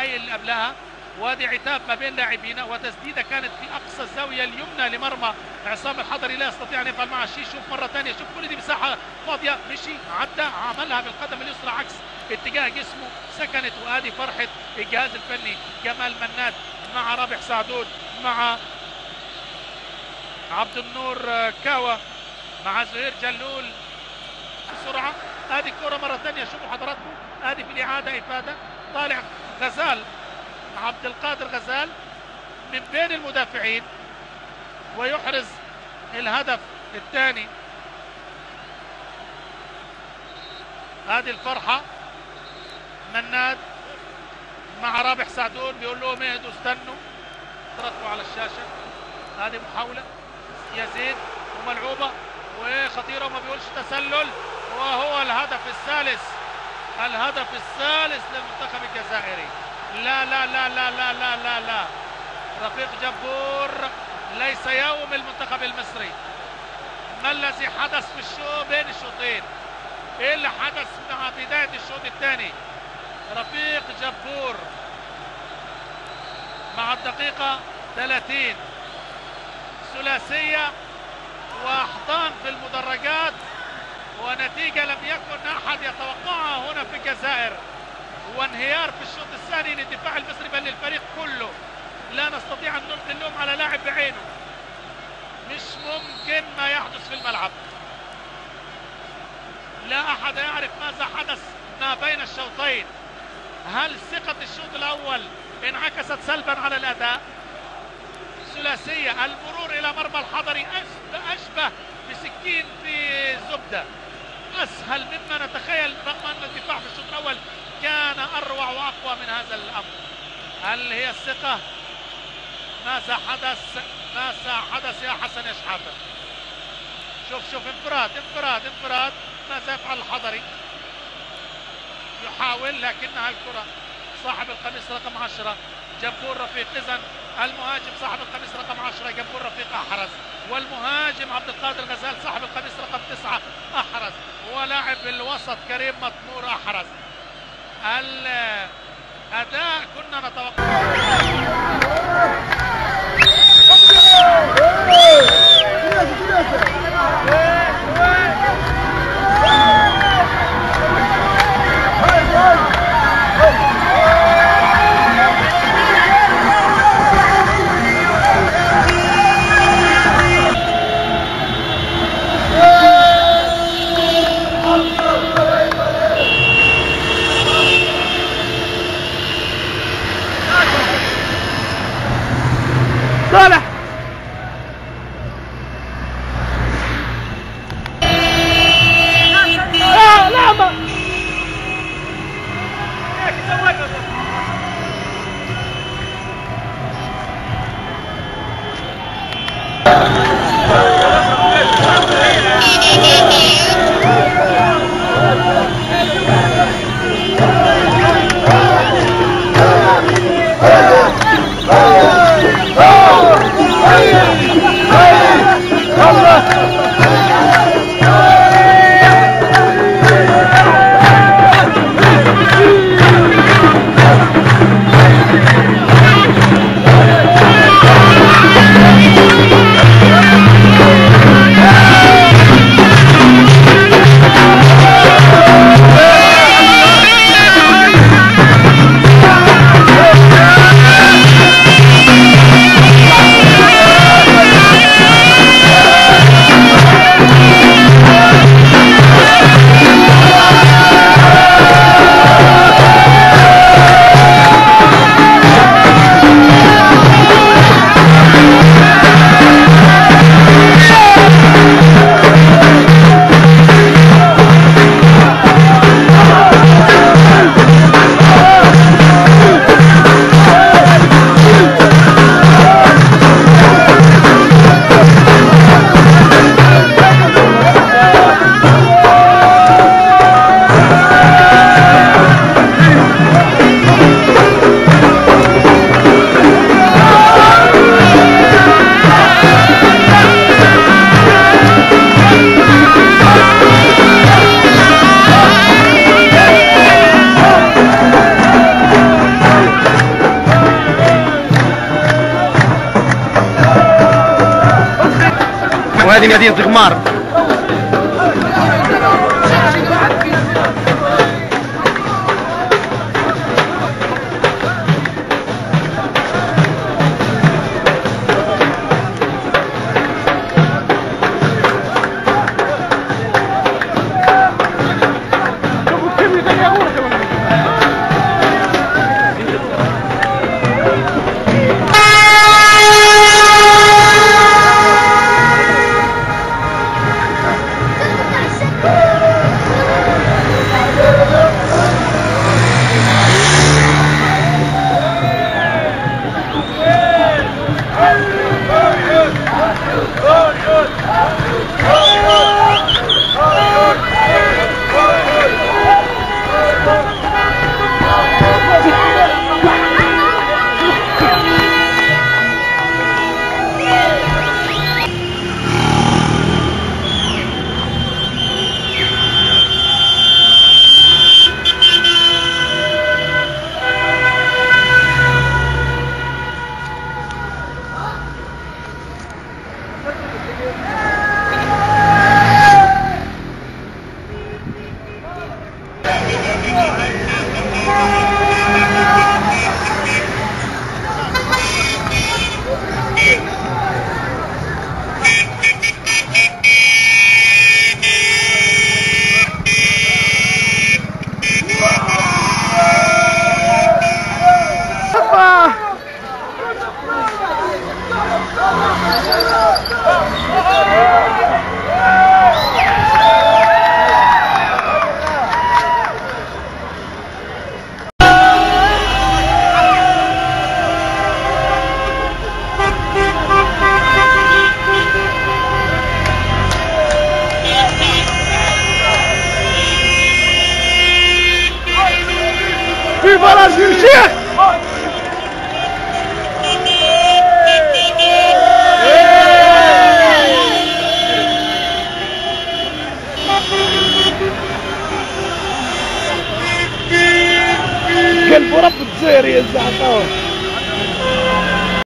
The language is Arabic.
هاي اللي قبلها وادي عتاب ما بين لاعبينا وتسديدة كانت في أقصى الزاوية اليمنى لمرمى عصام الحضري لا يستطيع أن يفعل معها شيء. شوف مرة ثانية شوف كل دي مساحة فاضية. مشي عدى عملها بالقدم اليسرى عكس اتجاه جسمه. سكنت وادي فرحة الجهاز الفني جمال مناد مع رابح سعدود مع عبد النور كاوى مع زهير جلول. بسرعة ادي الكره مرة ثانية. شوفوا حضراتكم ادي في الإعادة إفادة. طالع غزال عبد القادر غزال من بين المدافعين ويحرز الهدف الثاني. هذه الفرحة مناد مع رابح سعدون بيقول لهم اهدوا استنوا تركوا على الشاشة. هذه محاولة يزيد وملعوبة وخطيرة وما بيقولش تسلل وهو الهدف الثالث. الهدف الثالث للمنتخب الجزائري لا لا لا لا لا لا لا, لا. رفيق جبور ليس يوم المنتخب المصري. ما الذي حدث في الشو بين الشوطين؟ إيه اللي حدث مع بداية الشوط الثاني؟ رفيق جبور. مع الدقيقة 30 ثلاثية وأحضان في المدرجات. ونتيجة لم يكن أحد يتوقعها هنا في الجزائر. وانهيار في الشوط الثاني للدفاع المصري بل للفريق كله. لا نستطيع أن نلقي اللوم على لاعب بعينه. مش ممكن ما يحدث في الملعب. لا أحد يعرف ماذا حدث ما بين الشوطين. هل ثقة الشوط الأول انعكست سلبا على الأداء؟ ثلاثية المرور إلى مرمى الحضري أشبه, أشبه بسكين في زبدة. أسهل مما نتخيل رغم أن الدفاع في الشوط الأول كان أروع وأقوى من هذا الأمر. هل هي الثقة؟ ماذا حدث؟ ماذا حدث يا حسن شحاتة شوف شوف انفراد انفراد انفراد. ماذا يفعل الحضري؟ يحاول لكنها الكرة. صاحب القميص رقم 10 جبور رفيق. اذا المهاجم صاحب القميص رقم 10 جبور رفيق أحرز. والمهاجم عبد القادر غزال صاحب القميص رقم 9 أحرز. ولاعب الوسط كريم مطمور أحرز. الأداء كنا نتوقع. هذه مدينة غمار في जाता हूँ